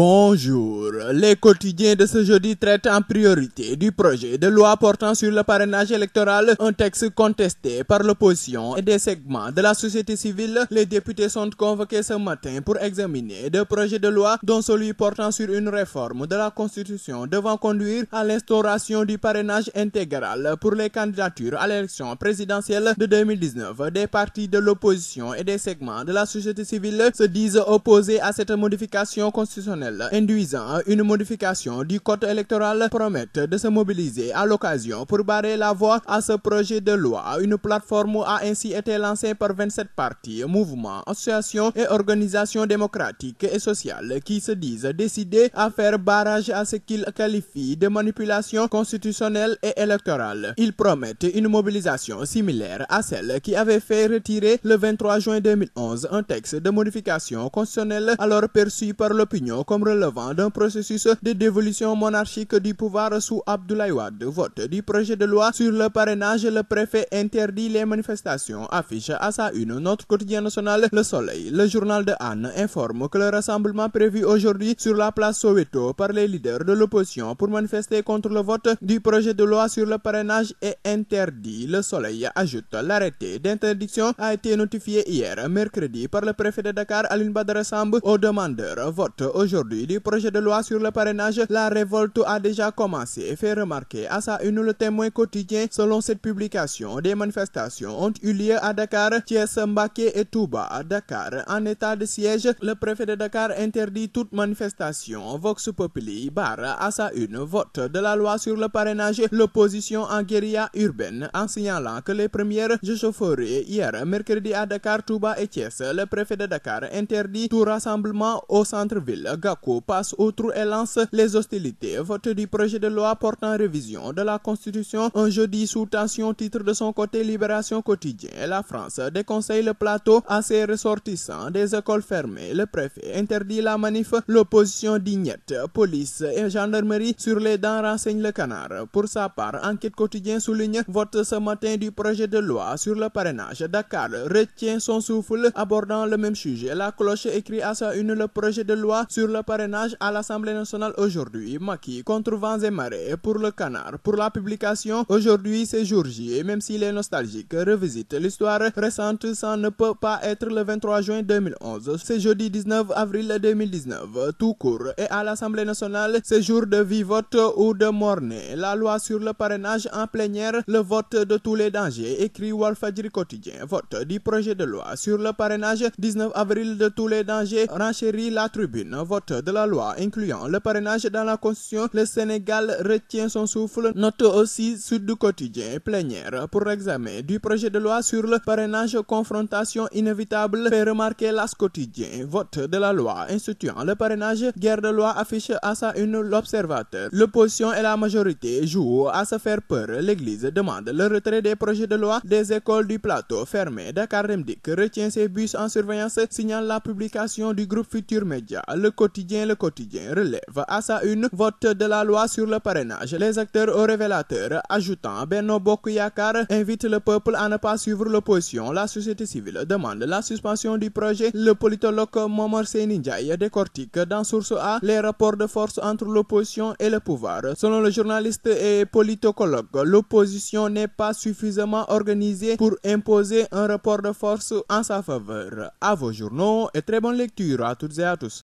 Bonjour. Les quotidiens de ce jeudi traitent en priorité du projet de loi portant sur le parrainage électoral, un texte contesté par l'opposition et des segments de la société civile. Les députés sont convoqués ce matin pour examiner deux projets de loi, dont celui portant sur une réforme de la Constitution devant conduire à l'instauration du parrainage intégral pour les candidatures à l'élection présidentielle de 2019. Des partis de l'opposition et des segments de la société civile se disent opposés à cette modification constitutionnelle induisant une modification du code électoral promettent de se mobiliser à l'occasion pour barrer la voie à ce projet de loi. Une plateforme a ainsi été lancée par 27 partis, mouvements, associations et organisations démocratiques et sociales qui se disent décidés à faire barrage à ce qu'ils qualifient de manipulation constitutionnelle et électorale. Ils promettent une mobilisation similaire à celle qui avait fait retirer le 23 juin 2011 un texte de modification constitutionnelle alors perçu par l'opinion comme relevant d'un processus de dévolution monarchique du pouvoir sous Abdoulaye Wade. Vote du projet de loi sur le parrainage, le préfet interdit les manifestations. Affiche à sa une notre quotidien national Le Soleil. Le journal de Anne informe que le rassemblement prévu aujourd'hui sur la place Soweto par les leaders de l'opposition pour manifester contre le vote du projet de loi sur le parrainage est interdit. Le Soleil ajoute l'arrêté d'interdiction a été notifié hier, mercredi, par le préfet de Dakar, Aline Badara Samb, aux demandeurs. Vote aujourd'hui du projet de loi sur le parrainage, la révolte a déjà commencé et fait remarquer à sa une le témoin quotidien. Selon cette publication, des manifestations ont eu lieu à Dakar, Thiès, Mbaké et Touba. À Dakar, en état de siège, le préfet de Dakar interdit toute manifestation. Vox Populi barre à sa une vote de la loi sur le parrainage, l'opposition en guérilla urbaine, en signalant que les premières échauffourées hier, mercredi à Dakar, Touba et Thiès, le préfet de Dakar interdit tout rassemblement au centre-ville. Gakou passe outre et lance les hostilités. Vote du projet de loi portant révision de la Constitution un jeudi sous tension, titre de son côté Libération quotidien. La France déconseille le plateau à ses ressortissants des écoles fermées. Le préfet interdit la manif. L'opposition dignette. Police et gendarmerie sur les dents renseigne le canard. Pour sa part, Enquête quotidien souligne vote ce matin du projet de loi sur le parrainage. Dakar retient son souffle abordant le même sujet. La cloche écrit à sa une le projet de loi sur le parrainage à l'Assemblée nationale aujourd'hui. Maki contre vents et marées pour le canard. Pour la publication, aujourd'hui c'est jour J. Même s'il est nostalgique, revisite l'histoire récente, ça ne peut pas être le 23 juin 2011. C'est jeudi 19 avril 2019. Tout court. Et à l'Assemblée nationale, c'est jour de vivote ou de mornay. La loi sur le parrainage en plénière, le vote de tous les dangers, écrit Walfadjri quotidien. Vote du projet de loi sur le parrainage 19 avril de tous les dangers, renchérit la tribune. Vote de la loi incluant le parrainage dans la Constitution, le Sénégal retient son souffle. Note aussi Sud Quotidien plénière pour examen du projet de loi sur le parrainage confrontation inévitable fait remarquer l'As Quotidien. Vote de la loi instituant le parrainage, guerre de loi affiche à sa une l'observateur. L'opposition et la majorité jouent à se faire peur. L'Église demande le retrait des projets de loi des écoles du plateau fermées. Dakar Remdik retient ses bus en surveillance, signale la publication du groupe Futur Média. Le Le Quotidien relève à sa une vote de la loi sur le parrainage. Les acteurs au révélateur, ajoutant Benno Bokuyakar, invite le peuple à ne pas suivre l'opposition. La société civile demande la suspension du projet. Le politologue Momor Ndiaye décortique dans Source A les rapports de force entre l'opposition et le pouvoir. Selon le journaliste et politologue, l'opposition n'est pas suffisamment organisée pour imposer un rapport de force en sa faveur. À vos journaux et très bonne lecture à toutes et à tous.